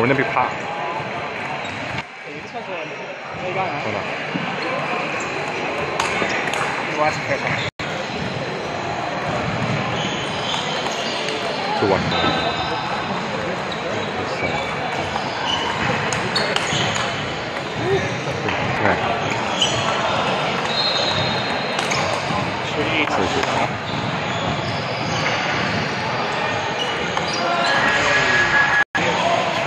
我那边怕。对，差不多，没关啊。好吧。你挖是开放。就完了。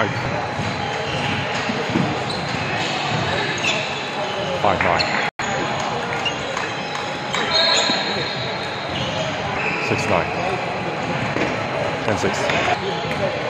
Five. Five nine. Six nine. Ten six.